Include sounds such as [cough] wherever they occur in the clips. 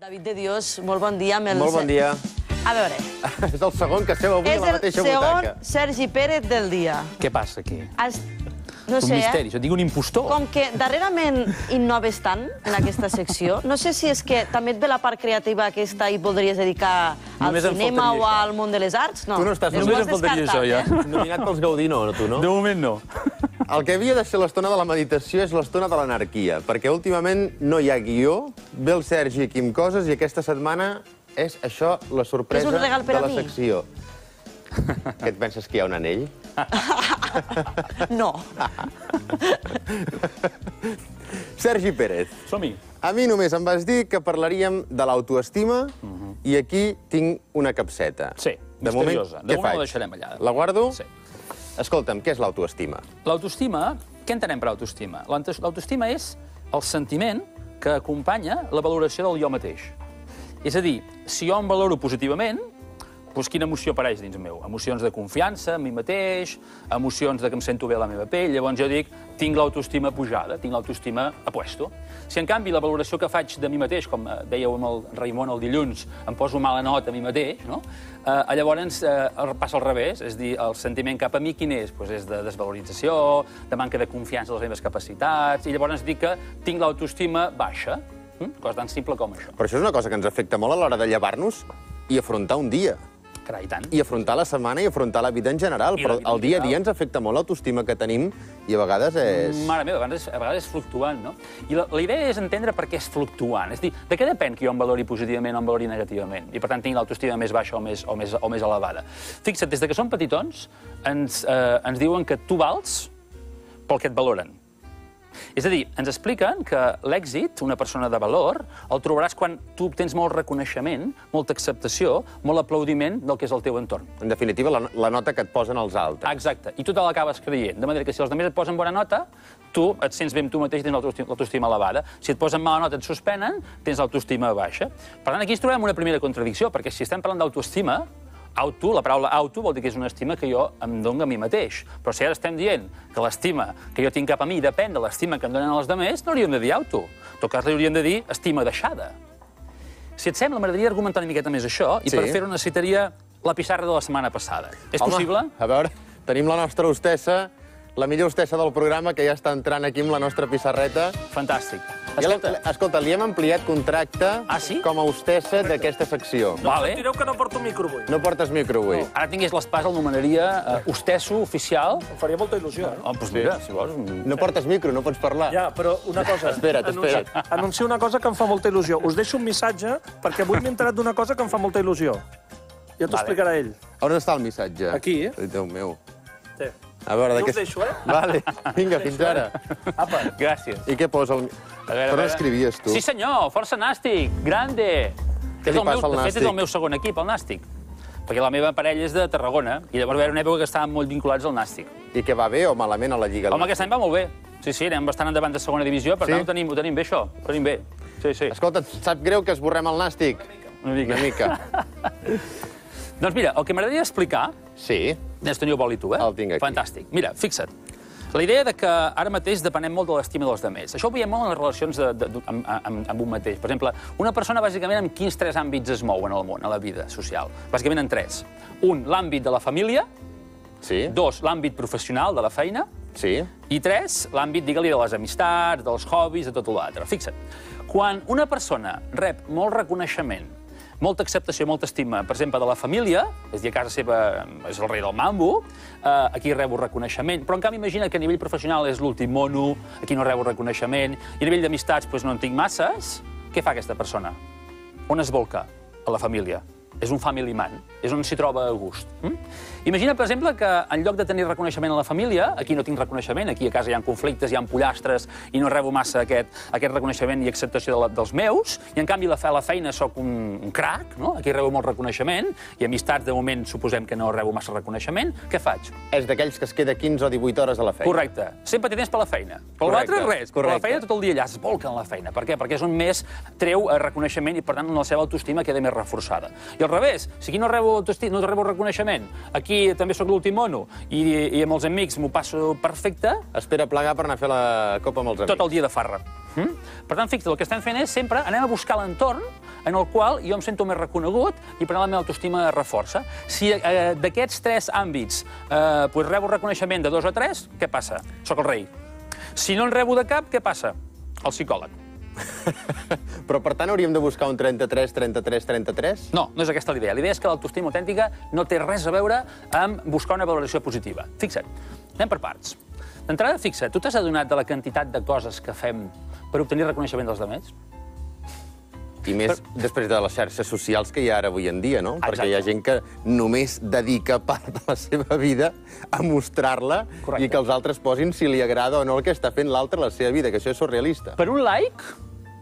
David de Dios, molt bon dia. Amb el... Molt bon dia. A veure, [laughs] És el segon que seu avui és a la el mateixa segon butaca. Sergi Pérez del dia. Què passa aquí? Has... No És un sé, misteri, eh? jo et dic un impostor. Com que darrerament innoves tant en aquesta secció, no sé si és que també et ve la part creativa aquesta i et voldries dedicar al Només em cinema o faltaria al món de les arts? No. Tu no estàs- Només em faltaria això, ja. eh? Nominat pels Gaudí, no, tu, no? De moment no. El que havia de ser l'estona de la meditació és l'estona de l'anarquia, perquè últimament no hi ha guió, ve el Sergi aquí amb coses i aquesta setmana és això la sorpresa És un regal per de a la mi? secció. [laughs] Què et penses que hi ha un anell? No. [laughs] Sergi Pérez, Som-hi. a mi només em vas dir que parlaríem de l'autoestima i aquí tinc una capseta. Mhm. Sí, misteriosa. De què moment faig? la deixarem allà. La guardo? Sí. Escolta'm, què és l'autoestima? L'autoestima, què entenem per autoestima? L'auto- L'autoestima és el sentiment que acompanya la valoració del jo mateix. És a dir, si jo em valoro positivament, doncs quina emoció apareix dins meu? Emocions de confiança en mi mateix, emocions de que em sento bé a la meva pell, llavors jo dic, tinc l'autoestima pujada, tinc l'autoestima a puesto. Si en canvi la valoració que faig de mi mateix, com eh, dèieu amb el Raimon el dilluns, em poso mala nota a mi mateix, no? eh, llavors eh, passa al revés, és dir, el sentiment cap a mi quin és? Pues és de desvalorització, de manca de confiança en les meves capacitats, i llavors dic que tinc l'autoestima baixa, hm? cosa tan simple com això. Però això és una cosa que ens afecta molt a l'hora de llevar-nos i afrontar un dia. Carai, tant. I afrontar la setmana i afrontar la vida en general. I Però el dia a dia ens afecta molt l'autoestima que tenim i a vegades és... Mare meva, a vegades, a vegades és fluctuant, no? I la, la idea és entendre per què és fluctuant. És a dir, de què depèn que jo em valori positivament o em valori negativament? I, per tant, tinc l'autoestima més baixa o més, o, més, o més elevada. Fixa't, des de que som petitons, ens, eh, ens diuen que tu vals pel que et valoren. És a dir, ens expliquen que l'èxit, una persona de valor, el trobaràs quan tu obtens molt reconeixement, molta acceptació, molt aplaudiment del que és el teu entorn. En definitiva, la, la nota que et posen els altres. Exacte, i tu te l'acabes creient. De manera que si els altres et posen bona nota, tu et sents bé amb tu mateix i tens l'autoestima- elevada. Si et posen mala nota, et suspenen, tens l'autoestima baixa. Per tant, aquí ens trobem una primera contradicció, perquè si estem parlant d'autoestima, auto, la paraula auto vol dir que és una estima que jo em dono a mi mateix. Però si ara estem dient que l'estima que jo tinc cap a mi depèn de l'estima que em donen els altres, no hauríem de dir auto. En tot cas, li hauríem de dir estima deixada. Si et sembla, m'agradaria argumentar una miqueta més això, i Sí. per fer-ho necessitaria la pissarra de la setmana passada. És possible? a veure, tenim la nostra hostessa, la millor hostessa del programa, que ja està entrant aquí amb la nostra pissarreta. Fantàstic. Ja l'hem- Escolta, escolta, li hem ampliat contracte Ah, sí? com a hostessa d'aquesta secció. vale. Direu que no porto micro avui. No portes micro avui. Ara tingués l'espasa, el nomenaria uh, hostesso oficial. Em faria molta il·lusió, eh? Oh, doncs mira, si vols... un- No portes micro, no pots parlar. Ja, però una cosa... Espera't, espera't. Anuncio una cosa que em fa molta il·lusió. Us deixo un missatge perquè avui m'he enterat d'una cosa que em fa molta il·lusió. Ja t'ho Vale. explicarà ell. On està el missatge? Aquí, eh? Déu meu. Té. A veure, de Jo què... us deixo, eh? Vale, [laughs] vinga, fins ara. Apa. Gràcies. I què posa el... A veure, a Per on veure. escrivies, tu? Sí, senyor, força nàstic, grande. Què És li passa al de fet, és nàstic? el meu segon equip, el nàstic. Perquè la meva parella és de Tarragona, i llavors va haver una època que estàvem molt vinculats al nàstic. I que va bé o malament a la Lliga? Home, aquest any va molt bé. Sí, sí, anem bastant endavant de segona divisió, per Sí? tant ho tenim, ho tenim bé, això. Ho tenim bé. Sí, sí. Escolta, sap greu que esborrem el nàstic? Una mica. Una mica. [laughs] Doncs mira, el que m'agradaria explicar Sí. N'has teniu boli tu, eh? El tinc aquí. Fantàstic. Mira, fixa't. La idea de que ara mateix depenem molt de l'estima dels altres. Això ho veiem molt en les relacions de, de, de, amb, amb, amb un mateix. Per exemple, una persona bàsicament en quins tres àmbits es mou en el món, a la vida social? Bàsicament en tres. Un, l'àmbit de la família. Sí? Dos, l'àmbit professional de la feina. Sí? I tres, l'àmbit, digue-li, de les amistats, dels hobbies, de tot l'altre. Fixa't, quan una persona rep molt reconeixement, molta acceptació, molta estima, per exemple, de la família, és a dir, a casa seva és el rei del mambo, eh, aquí rebo reconeixement, però en canvi imagina que a nivell professional és l'últim mono, aquí no rebo reconeixement, i a nivell d'amistats doncs, no en tinc masses, què fa aquesta persona? On es volca? A la família. És un family man, és on s'hi troba a gust. Mm? Imagina, per exemple, que en lloc de tenir reconeixement a la família, aquí no tinc reconeixement, aquí a casa hi ha conflictes, hi ha pollastres, i no rebo massa aquest, aquest reconeixement i acceptació de la, dels meus, i en canvi la, fe- a la feina sóc un, un crac, no? aquí rebo molt reconeixement, i amistats, de moment, suposem que no rebo massa reconeixement, què faig? És d'aquells que es queda 15 o 18 hores a la feina. Correcte. Sempre té temps per la feina. Per Correcte, l'altre, res. Per la correcte. feina tot el dia allà, es volca en la feina. Per què? Perquè és on més treu eh, reconeixement i, per tant, la seva autoestima queda més reforçada. I al revés, si aquí no rebo, no rebo reconeixement, aquí també sóc l'últim mono i, i amb els amics m'ho passo perfecte, Espera plegar per anar a fer la copa amb els amics. tot el dia de farra. Mm? Per tant, fixa't, el que estem fent és sempre anem a buscar l'entorn en el qual jo em sento més reconegut i per tant la meva autoestima es reforça. Si eh, d'aquests tres àmbits eh, pues rebo reconeixement de dos o tres, què passa? Soc el rei. Si no en rebo de cap, què passa? El psicòleg. [laughs] Però, per tant, hauríem de buscar un 33, 33, 33? No, no és aquesta l'idea. L'idea és que l'autoestima autèntica no té res a veure amb buscar una valoració positiva. Fixa't, anem per parts. D'entrada, fixa't, tu t'has adonat de la quantitat de coses que fem per obtenir reconeixement dels altres? I més després de les xarxes socials que hi ha ara avui en dia, no? Perquè hi ha Exacte. gent que només dedica part de la seva vida a mostrar-la i que els altres posin si li agrada o no el que està fent l'altre a la seva vida, que això és surrealista. Per un like,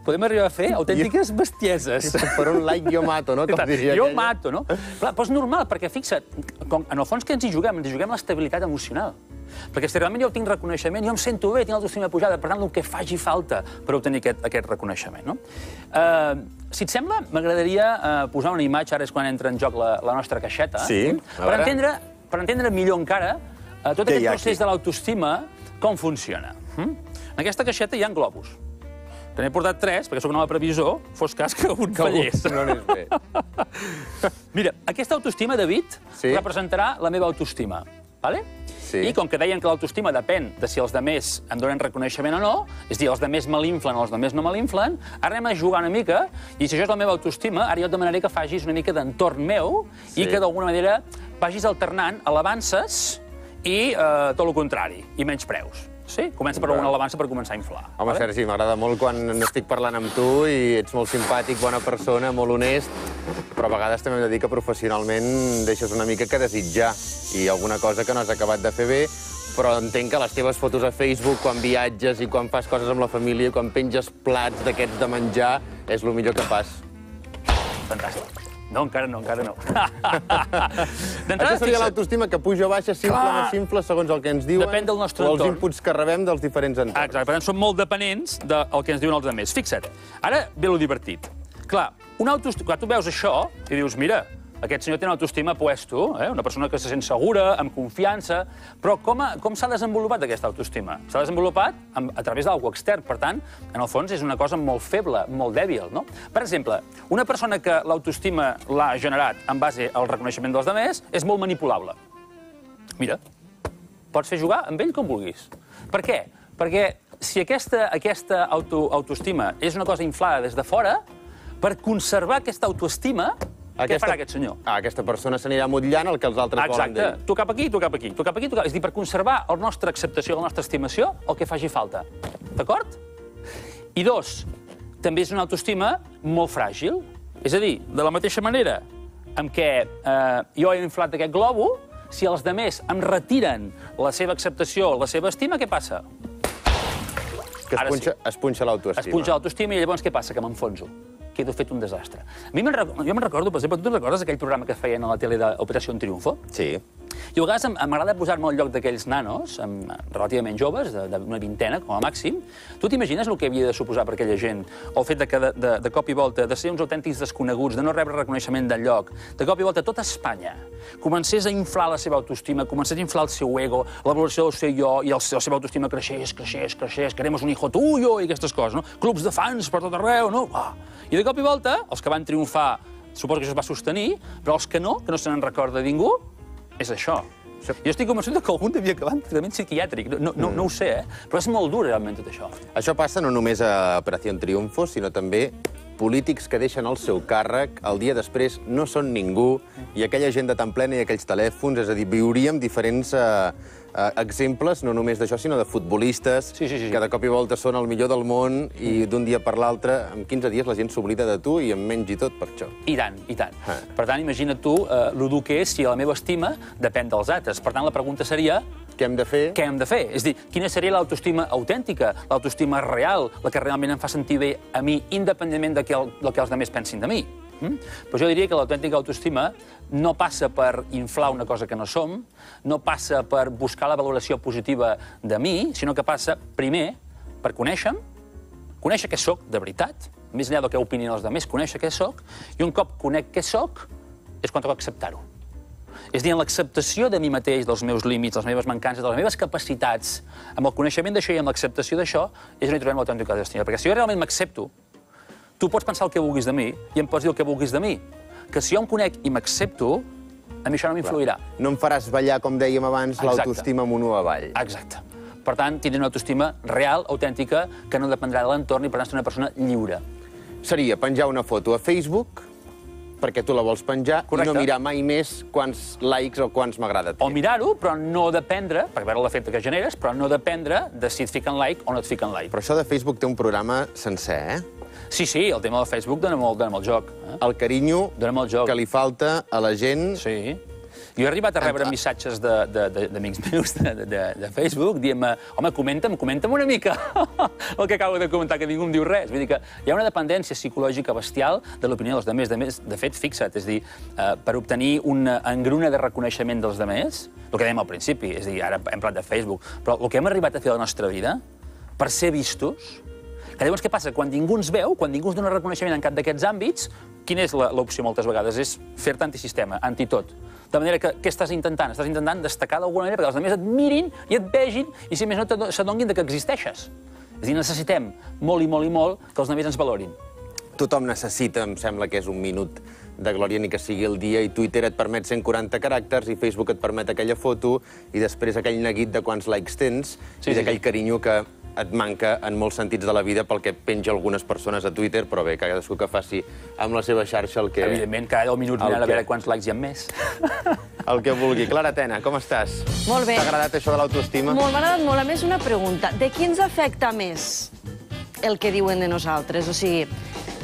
podem arribar a fer autèntiques bestieses. Per un like jo mato, no? [laughs] Com diria jo aquella. mato, no? Clar, però és normal, perquè fixa't, com, en el fons que ens hi juguem? Ens hi juguem l'estabilitat emocional. Perquè si realment jo tinc reconeixement, jo em sento bé, tinc l'autoestima pujada, per tant, el que faci falta per obtenir aquest, aquest reconeixement. No? Uh, si et sembla, m'agradaria uh, posar una imatge, ara és quan entra en joc la, la nostra caixeta, Sí, a per, entendre, per entendre millor encara uh, tot aquest procés aquí? de l'autoestima, com funciona. Mm? En aquesta caixeta hi ha globus. Te n'he portat tres, perquè sóc un home previsor, fos cas que un Que fallés. no anés bé. [laughs] Mira, aquesta autoestima, David, Sí. representarà la meva autoestima. Vale? Sí. I com que deien que l'autoestima depèn de si els demés em donen reconeixement o no, és dir, els demés me l'inflen o els demés no me l'inflen, ara anem a jugar una mica, i si això és la meva autoestima, ara jo et demanaré que facis una mica d'entorn meu Sí. i que d'alguna manera vagis alternant alabances i eh, tot el contrari, i menys preus. Sí? Comença per alguna alabança per començar a inflar. Home, Sergi, m'agrada molt quan estic parlant amb tu i ets molt simpàtic, bona persona, molt honest, però a vegades també hem de dir que professionalment deixes una mica que desitjar i alguna cosa que no has acabat de fer bé, però entenc que les teves fotos a Facebook, quan viatges i quan fas coses amb la família, quan penges plats d'aquests de menjar, és el millor que fas. Fantàstic. No, encara no, encara no. [laughs] Això seria l'autoestima que puja o baixa, simple o no simple, segons el que ens diuen, Depèn del nostre o els entorn. inputs que rebem dels diferents entorns. Exacte, per tant, som molt dependents del que ens diuen els altres. Fixa't, ara ve lo divertit. Clar, una autoestima... Clar, tu veus això i dius, mira, aquest senyor té una autoestima puesto, eh? una persona que se sent segura, amb confiança, però com, a, com s'ha desenvolupat aquesta autoestima? S'ha desenvolupat amb, a través d'algú extern, per tant, en el fons és una cosa molt feble, molt dèbil, no? Per exemple, una persona que l'autoestima l'ha generat en base al reconeixement dels altres és molt manipulable. Mira, pots fer jugar amb ell com vulguis. Per què? Perquè si aquesta, aquesta auto, autoestima és una cosa inflada des de fora, per conservar aquesta autoestima, què farà aquest senyor? Ah, aquesta persona s'anirà motllant el que els altres volen Exacte. d'ell. Tu cap aquí, tu cap aquí, tu cap aquí, tu cap... És dir, per conservar la nostra acceptació, la nostra estimació, el que faci falta. D'acord? I dos, també és una autoestima molt fràgil. És a dir, de la mateixa manera en què eh, jo he inflat aquest globo, si els demés em retiren la seva acceptació, la seva estima, què passa? Que es Ara punxa, sí. es punxa l'autoestima. Es punxa l'autoestima i llavors què passa? Que m'enfonso. Quedo fet un desastre. A mi me'n rec- jo me'n recordo, per exemple, tu te'n recordes aquell programa que feien a la tele d'Operació Triunfo? Sí. I a vegades m'agrada posar-me al lloc d'aquells nanos, amb, relativament joves, d'una vintena, com a màxim. Tu t'imagines el que havia de suposar per aquella gent el fet de que de, de, de cop i volta, de ser uns autèntics desconeguts, de no rebre reconeixement del lloc, de cop i volta tota Espanya comencés a inflar la seva autoestima, comencés a inflar el seu ego, la valoració del seu jo, i el, la seva autoestima creixés, creixés, creixés, queremos un hijo tuyo, i aquestes coses, no? Clubs de fans per tot arreu, no? Ah. I de cop i volta, els que van triomfar, suposo que això es va sostenir, però els que no, que no se n'en recorda ningú, és això. Jo estic convençut que algun devia acabar en tractament psiquiàtric. No, no, no ho sé, eh? Però és molt dur, realment, tot això. Això passa no només a Operació Triunfo, sinó també polítics que deixen el seu càrrec, el dia després no són ningú, i aquella agenda tan plena i aquells telèfons, és a dir, viuríem diferents eh, eh, exemples, no només d'això, sinó de futbolistes, Sí, sí, sí, que de cop i volta són el millor del món, i d'un dia per l'altre, en 15 dies la gent s'oblida de tu i en menys i tot per això. I tant, i tant. Ah. Per tant, imagina't tu eh, lo dur que és si la meva estima depèn dels altres. Per tant, la pregunta seria Què hem de fer? què hem de fer? És dir, quina seria l'autoestima autèntica, l'autoestima real, la que realment em fa sentir bé a mi, independentment de que el, del que els altres pensin de mi? Mm? Però jo diria que l'autèntica autoestima no passa per inflar una cosa que no som, no passa per buscar la valoració positiva de mi, sinó que passa, primer, per conèixer-me, conèixer què sóc de veritat, més enllà del que opinin els altres, conèixer què sóc, i un cop conec què sóc, és quan toca acceptar-ho. És dir, en l'acceptació de mi mateix, dels meus límits, les meves mancances, de les meves capacitats, amb el coneixement d'això i amb l'acceptació d'això, és on hi trobem l'autèntica destina. Perquè si jo realment m'accepto, tu pots pensar el que vulguis de mi i em pots dir el que vulguis de mi. Que si jo em conec i m'accepto, a mi això no m'influirà. No em faràs ballar, com dèiem abans, l'autoestima amunt o avall. Exacte. Per tant, tindré una autoestima real, autèntica, que no dependrà de l'entorn i, per tant, ser una persona lliure. Seria penjar una foto a Facebook perquè tu la vols penjar Correcte. i no mirar mai més quants likes o quants m'agrada. O mirar-ho, però no dependre, per veure l'efecte que generes, però no dependre de si et fiquen like o no et fiquen like. Però això de Facebook té un programa sencer, eh? Sí, sí, el tema del Facebook dona molt, dona molt joc. Eh? El carinyo Dona molt joc. que li falta a la gent... Sí. Jo he arribat a rebre missatges de- de- de- d'amics meus de, de, de Facebook dient-me home, comenta'm, comenta'm una mica [laughs] el que acabo de comentar, que ningú em diu res. Vull dir que hi ha una dependència psicològica bestial de l'opinió dels demés. De, més, de fet, fixa't, és dir, eh, per obtenir una engruna de reconeixement dels demés, el que dèiem al principi, és dir, ara hem parlat de Facebook, però el que hem arribat a fer a la nostra vida, per ser vistos, que llavors què passa? Quan ningú ens veu, quan ningú ens dona reconeixement en cap d'aquests àmbits, quina és l'opció moltes vegades? És fer-te antisistema, antitot. De manera que què estàs intentant? Estàs intentant destacar d'alguna manera perquè els altres et mirin i et vegin i si més no s'adonguin que existeixes. És a dir, necessitem molt i molt i molt que els altres ens valorin. Tothom necessita, em sembla que és un minut de glòria, ni que sigui el dia, i Twitter et permet 140 caràcters, i Facebook et permet aquella foto, i després aquell neguit de quants likes tens, Sí, i d'aquell sí. carinyo que et manca en molts sentits de la vida pel que penja algunes persones a Twitter, però bé, cadascú que faci amb la seva xarxa el que, Evidentment, cada 10 minuts mirant a què? veure quants likes hi ha més. el que vulgui. Clara Tena, com estàs? Molt bé. T'ha agradat això de l'autoestima? Molt, m'ha agradat molt. A més, una pregunta. De qui ens afecta més el que diuen de nosaltres? O sigui,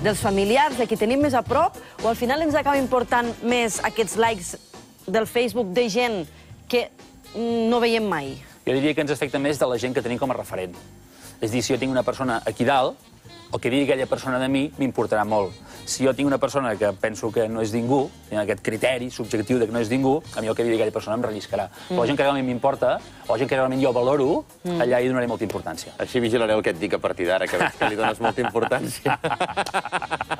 dels familiars, de qui tenim més a prop, o al final ens acaba important més aquests likes del Facebook de gent que no veiem mai? Jo diria que ens afecta més de la gent que tenim com a referent. És a dir, si jo tinc una persona aquí dalt, el que digui aquella persona de mi m'importarà molt. Si jo tinc una persona que penso que no és ningú, tinc aquest criteri subjectiu de que no és ningú, a mi el que digui aquella persona em relliscarà. Mm. Però la gent que realment m'importa, o la gent que realment jo valoro, mm. allà hi donaré molta importància. Així vigilaré el que et dic a partir d'ara, que veig que li dones molta importància. [laughs]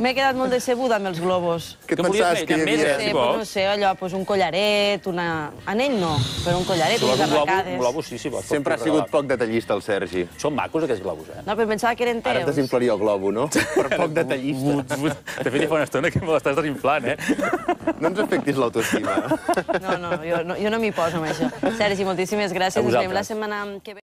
M'he quedat molt decebuda amb els globus. Què et pensaves que hi havia? Sí, Si pues, no sé, allò, pues, un collaret, una... Anell no, però un collaret, Si unes un globo, arracades. un globo sí, sí, vols. Sempre ha sigut regalar. poc detallista, el Sergi. Són macos, aquests globus, eh? No, però pensava que eren Ara et teus. desinflaria el globo, no? Per poc detallista. De fet, ja fa una estona que me l'estàs desinflant, eh? No ens afectis l'autoestima. No, no, jo no, jo no m'hi poso amb això. Sergi, moltíssimes gràcies. A Ens veiem la vosaltres. setmana que ve.